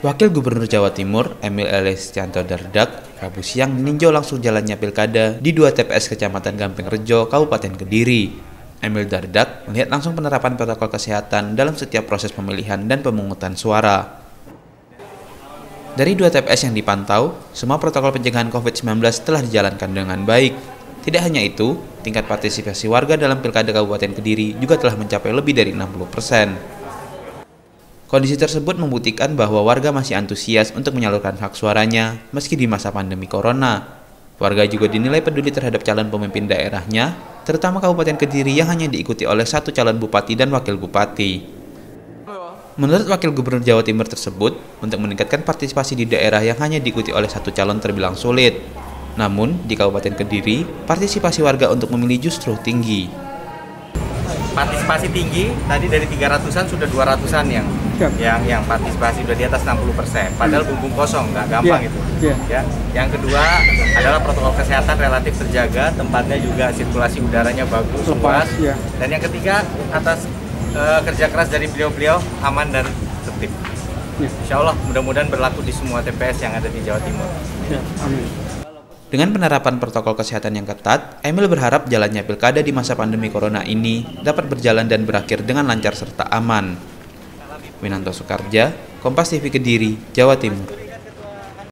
Wakil Gubernur Jawa Timur, Emil Tianto Dardak, Rabu siang meninjau langsung jalannya pilkada di dua TPS Kecamatan Gamping Rejo, Kabupaten Kediri. Emil Dardak melihat langsung penerapan protokol kesehatan dalam setiap proses pemilihan dan pemungutan suara. Dari dua TPS yang dipantau, semua protokol pencegahan COVID-19 telah dijalankan dengan baik. Tidak hanya itu, tingkat partisipasi warga dalam pilkada Kabupaten Kediri juga telah mencapai lebih dari 60 persen. Kondisi tersebut membuktikan bahwa warga masih antusias untuk menyalurkan hak suaranya meski di masa pandemi corona. Warga juga dinilai peduli terhadap calon pemimpin daerahnya, terutama Kabupaten Kediri yang hanya diikuti oleh satu calon bupati dan wakil bupati. Menurut Wakil Gubernur Jawa Timur tersebut, untuk meningkatkan partisipasi di daerah yang hanya diikuti oleh satu calon terbilang sulit. Namun, di Kabupaten Kediri, partisipasi warga untuk memilih justru tinggi partisipasi tinggi tadi dari 300-an sudah 200-an yang Siap. yang yang partisipasi sudah di atas 60 persen padahal hmm. bumbung kosong nggak gampang yeah. itu yeah. ya yang kedua adalah protokol kesehatan relatif terjaga tempatnya juga sirkulasi udaranya bagus luas yeah. dan yang ketiga atas uh, kerja keras dari beliau-beliau aman dan tertib yeah. Insya Allah mudah-mudahan berlaku di semua TPS yang ada di Jawa Timur yeah. Amin. Dengan penerapan protokol kesehatan yang ketat, Emil berharap jalannya pilkada di masa pandemi corona ini dapat berjalan dan berakhir dengan lancar serta aman. Winanto Soekarja, Kompas TV Kediri, Jawa Timur.